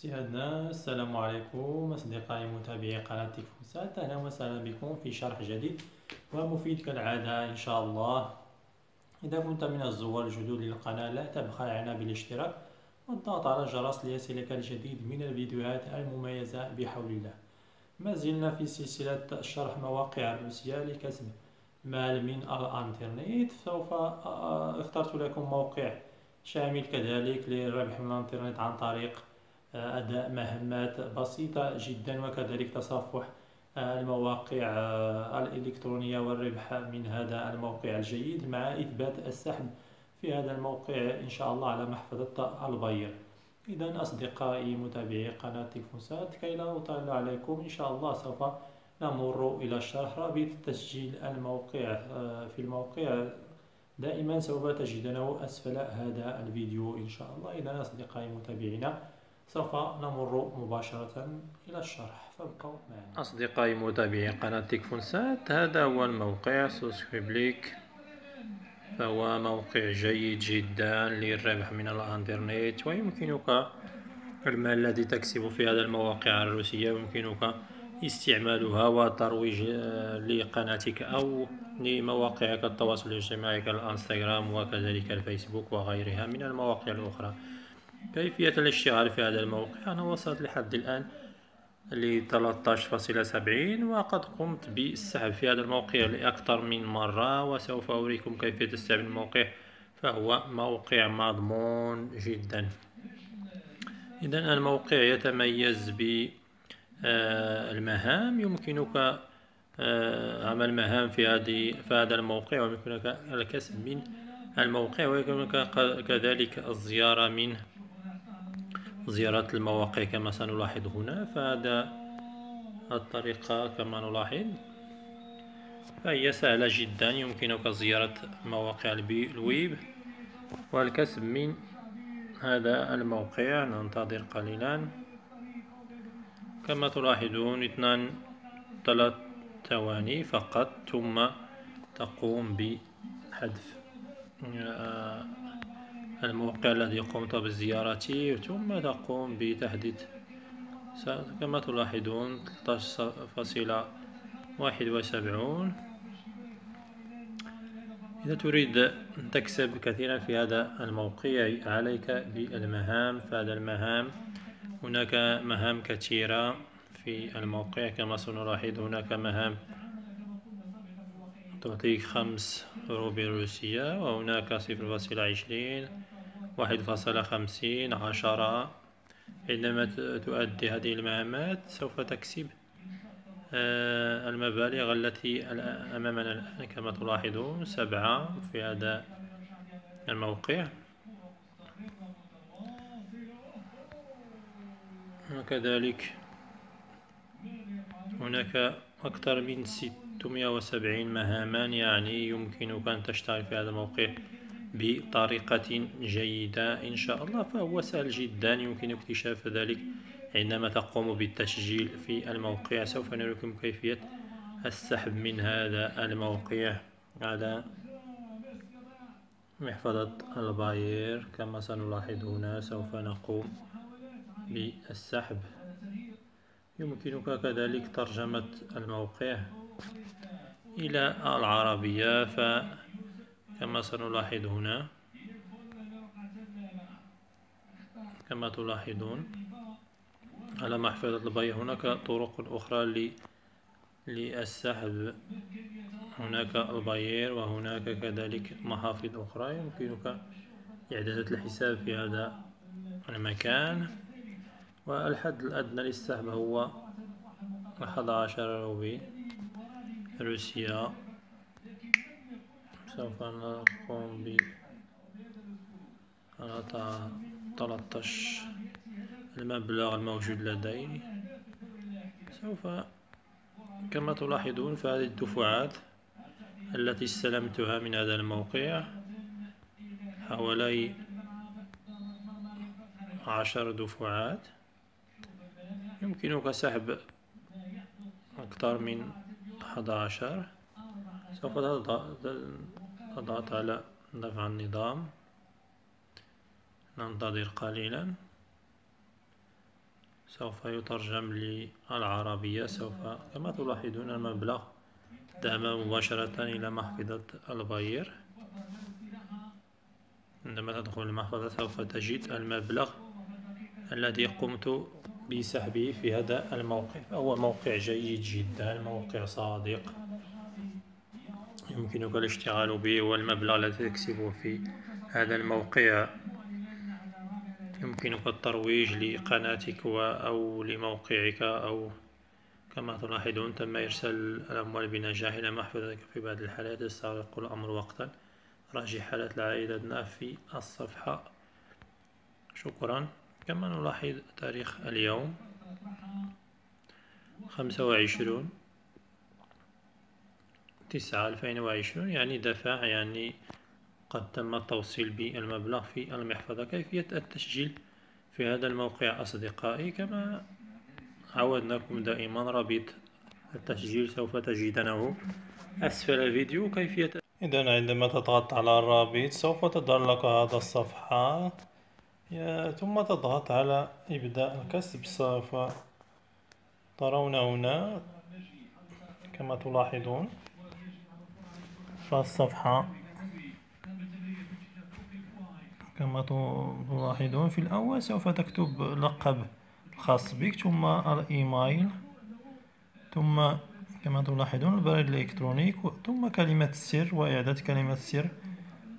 سيادنا السلام عليكم أصدقائي متابعي قناة تكفوسات أهلا وسهلا بكم في شرح جديد ومفيد كالعادة إن شاء الله. إذا كنت من الزوار الجدد للقناة لا تبخل علينا بالاشتراك والضغط على الجرس ليصلك الجديد من الفيديوهات المميزة بحول الله. ما زلنا في سلسلة شرح مواقع الروسية لكسب مال من الإنترنت. سوف اخترت لكم موقع شامل كذلك للربح من الإنترنت عن طريق أداء مهمات بسيطة جدا وكذلك تصفح المواقع الإلكترونية والربح من هذا الموقع الجيد مع إثبات السحب في هذا الموقع إن شاء الله على محفظة البير. إذا أصدقائي متابعي قناة تكفوسات كي لا أطال عليكم إن شاء الله سوف نمر إلى الشرح رابط تسجيل الموقع. في الموقع دائما سوف تجدونه أسفل هذا الفيديو إن شاء الله. إذا أصدقائي متابعينا سوف نمر مباشرة إلى الشرح. فابقوا معنا. أصدقائي متابعي قناة تكفونسات هذا هو الموقع سوسكريبليك فهو موقع جيد جدا للربح من الإنترنت ويمكنك المال الذي تكسب في هذا المواقع الروسية. يمكنك استعمالها والترويج لقناتك أو لمواقعك التواصل الاجتماعي كالإنستغرام وكذلك الفيسبوك وغيرها من المواقع الأخرى. كيفية الاشتغال في هذا الموقع؟ أنا وصلت لحد الآن ل 13.70 وقد قمت بالسحب في هذا الموقع لأكثر من مرة وسوف أوريكم كيفية استعمال الموقع فهو موقع مضمون جدا. إذا الموقع يتميز بالمهام يمكنك آه، عمل مهام في هذه في هذا الموقع ويمكنك الكسب من الموقع ويمكنك كذلك الزيارة منه. زيارة المواقع كما سنلاحظ هنا فهذا الطريقة كما نلاحظ. فهي سهلة جدا يمكنك زيارة مواقع الويب والكسب من هذا الموقع. ننتظر قليلا. كما تلاحظون اثنان ثلاث ثواني فقط ثم تقوم بحذف آه، الموقع الذي قمت بزيارته ثم تقوم بتحديد كما تلاحظون 13.71 إذا تريد أن تكسب كثيرا في هذا الموقع عليك بالمهام. فهذا المهام هناك مهام كثيرة في الموقع. كما سنلاحظ هناك مهام تعطيك خمس روبل روسية وهناك صفر فاصلة عشرين واحد فاصلة خمسين عشرة. عندما تؤدي هذه المهمات سوف تكسب آه، المبالغ التي أمامنا الآن. كما تلاحظون سبعة في هذا الموقع. وكذلك هناك أكثر من ست 670 مهاما يعني يمكنك أن تشتغل في هذا الموقع بطريقة جيدة إن شاء الله. فهو سهل جدا يمكن اكتشاف ذلك عندما تقوم بالتسجيل في الموقع. سوف نريكم كيفية السحب من هذا الموقع على محفظة الباير. كما سنلاحظ هنا سوف نقوم بالسحب. يمكنك كذلك ترجمة الموقع. إلى العربية ف كما سنلاحظ هنا كما تلاحظون على محفظة البيع هناك طرق أخرى للسحب. هناك الباير وهناك كذلك محافظ أخرى. يمكنك إعدادات الحساب في هذا المكان. والحد الأدنى للسحب هو 11 روبي. روسيا سوف نقوم ب تلتاش المبلغ الموجود لدي سوف كما تلاحظون فهذه الدفعات التي استلمتها من هذا الموقع حوالي عشر دفعات. يمكنك سحب أكثر من 11 سوف أضغط على دفع النظام. ننتظر قليلا. سوف يترجم للعربية. سوف كما تلاحظون المبلغ ذهب مباشرة إلى محفظة الباير عندما تدخل المحفظة سوف تجد المبلغ الذي قمت بسحبه في هذا الموقع هو موقع جيد جدا موقع صادق. يمكنك الاشتغال به والمبلغ الذي تكسبه في هذا الموقع. يمكنك الترويج لقناتك أو لموقعك أو كما تلاحظون تم إرسال الأموال بنجاح إلى محفظتك في بعض الحالات. يستغرق الأمر وقتا. راجع حالات العائلة في الصفحة. شكرا. كما نلاحظ تاريخ اليوم خمسة وعشرون تسعة ألفين وعشرون يعني دفع يعني قد تم التوصيل بالمبلغ في المحفظة. كيفية التسجيل في هذا الموقع أصدقائي؟ كما عودناكم دائما رابط التسجيل سوف تجدونه. أسفل الفيديو. كيفية إذا عندما تضغط على الرابط سوف تظهر لك هذا الصفحة. ثم تضغط على إبداء الكسب سوف ترون هنا كما تلاحظون فالصفحة كما تلاحظون في الأول سوف تكتب لقب الخاص بك ثم الإيميل ثم كما تلاحظون البريد الإلكتروني ثم كلمة السر وإعداد كلمة السر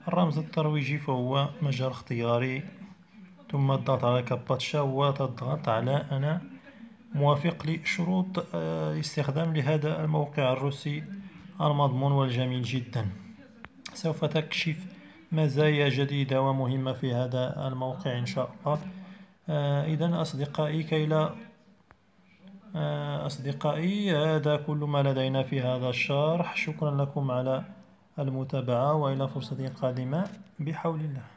الرمز الترويجي فهو مجال اختياري ثم الضغط على كابتشا وتضغط على أنا موافق لشروط الاستخدام آه، لهذا الموقع الروسي المضمون والجميل جدا. سوف تكشف مزايا جديدة ومهمة في هذا الموقع إن شاء الله. آه، إذا أصدقائي كي لا آه، أصدقائي هذا كل ما لدينا في هذا الشرح. شكرا لكم على المتابعة وإلى فرصة قادمة. بحول الله.